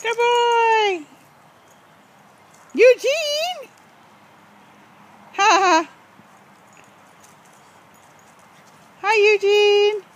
Good boy. Eugene. Ha ha. Hi, Eugene.